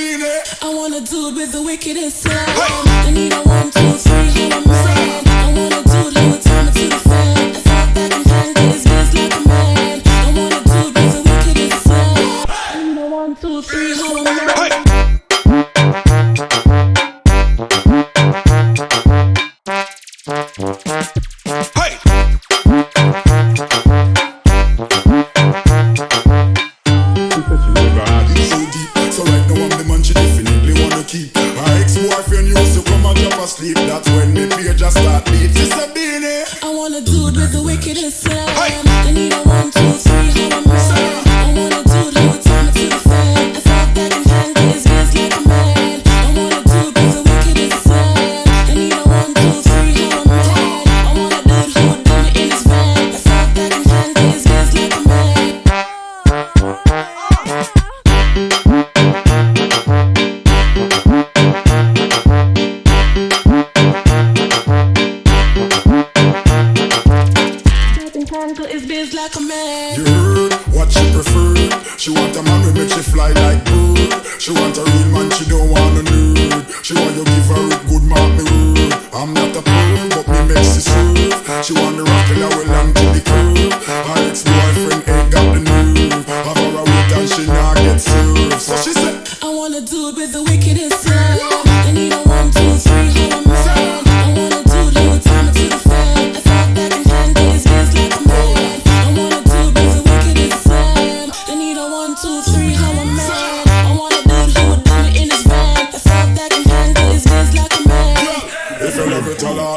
Sabine. I wanna do it with the wickedest slam. I need a one, two, three, how I'm mad. I wanna do it with time to the fan. I thought that can handle his biz like a man. I wanna do it with the wickedest slam. I need a one, two, three, I wanna do it with the wickedest slam. I need a one, two, three, how I'm. I wanna do Handle his biz like a man. You heard what she prefer. She want a man who make she fly like bird. She want a real man, she don't want a nerd. She want you give her a good word. I'm not a pearl, but me makes she serve. She want the rock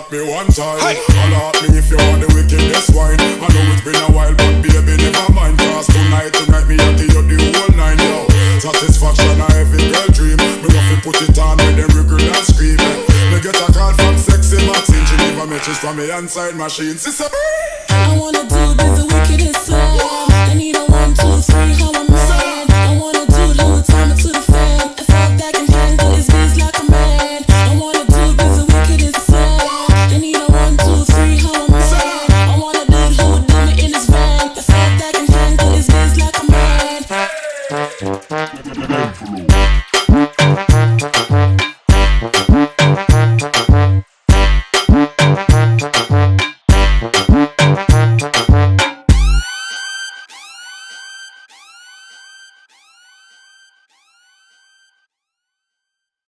love it, alert me one time. Alert me if you want the wickedest wine. I know it's been a while, but baby, never mind. Cause tonight, tonight, me have to you the whole nine, yo. Satisfaction, a every girl dream. Me want to put it on with them wriggle and scream. Me get a call from sexy Maxine. She leave a message from me inside machine. Sister, I wanna do it with the wickedest slam.